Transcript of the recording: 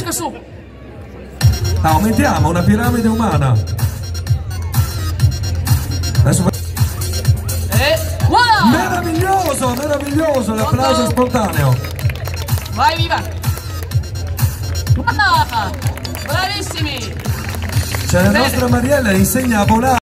Francesco su. Aumentiamo una piramide umana. Adesso E eh, voilà! Meraviglioso, meraviglioso, l'applauso spontaneo. Vai viva! Voilà! Bravissimi! C'è la nostra Mariella insegna a volare.